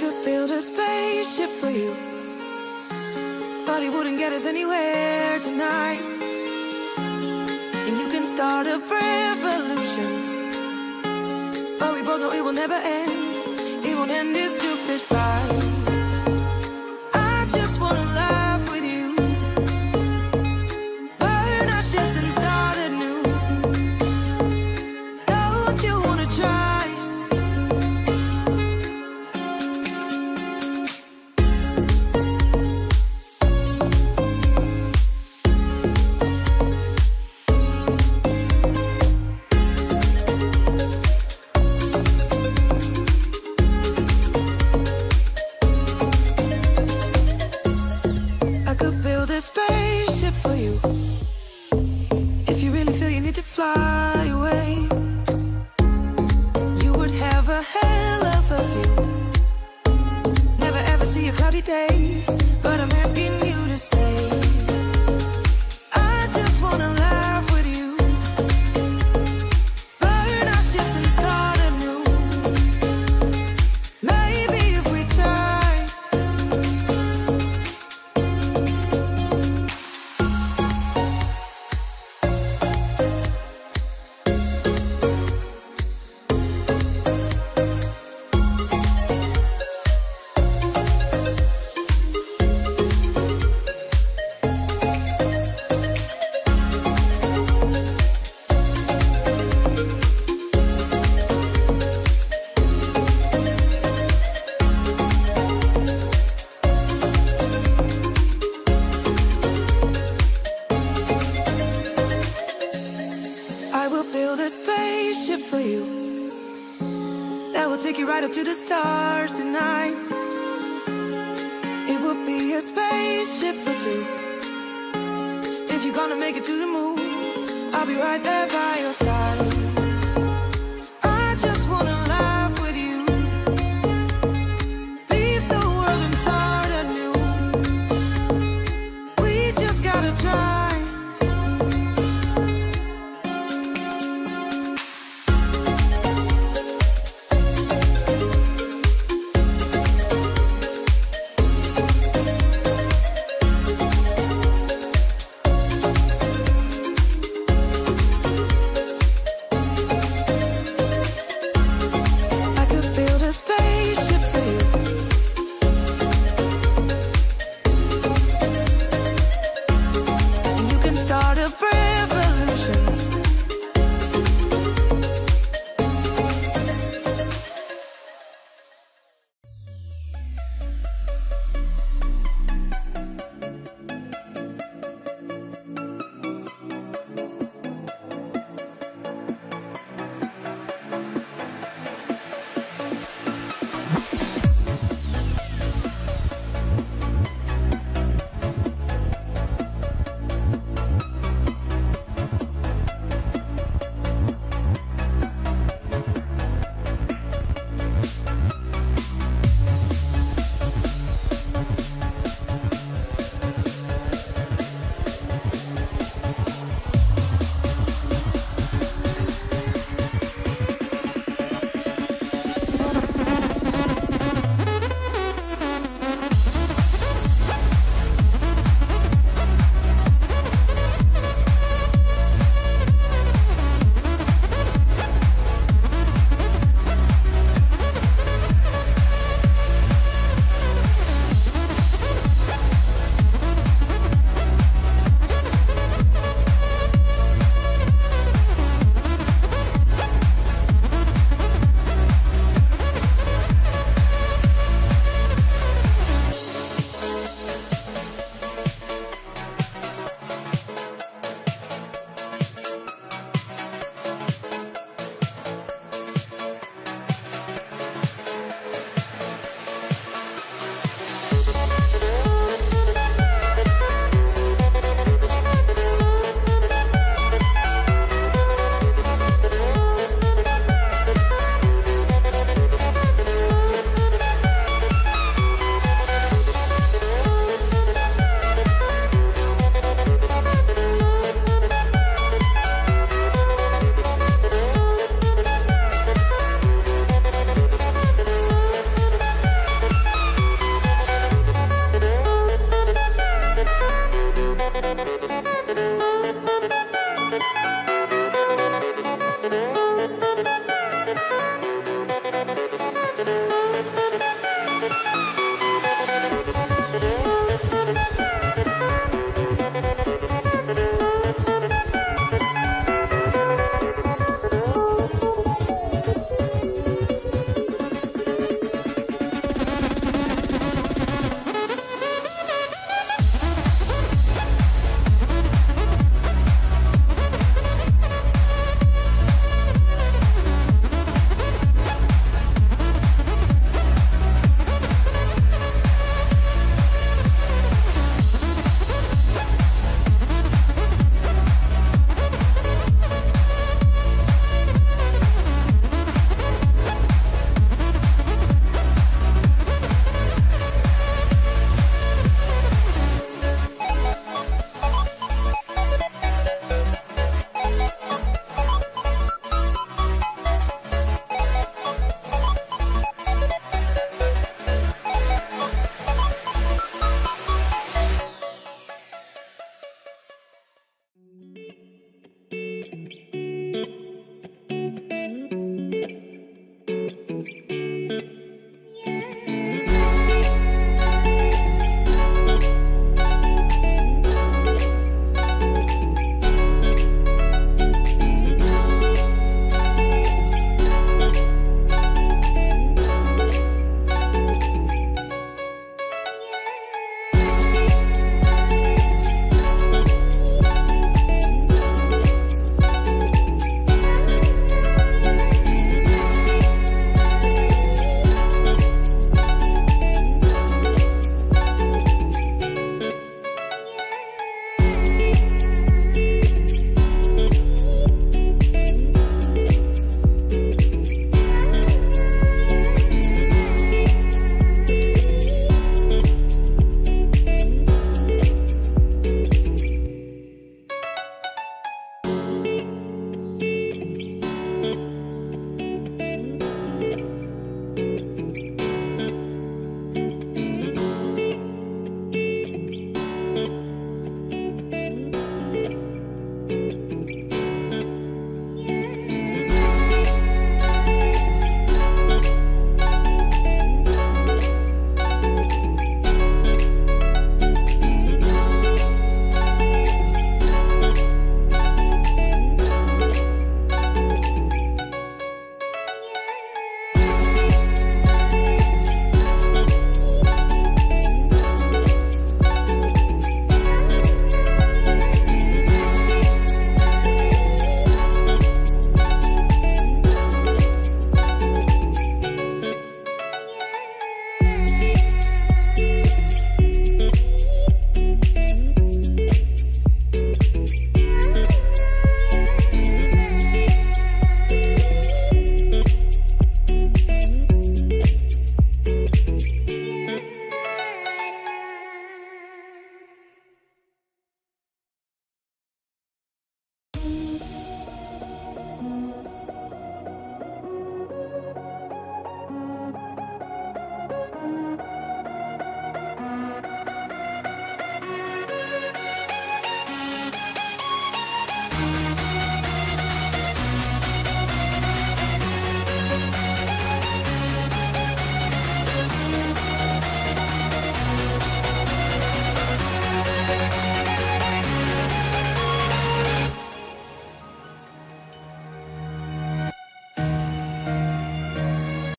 build a spaceship for you, but it wouldn't get us anywhere tonight. And you can start a revolution, but we both know it will never end. It won't end this stupid fight. I just wanna need to fly away, you would have a hell of a view. Never ever see a cloudy day, gonna make it to the moon, I'll be right there by your side.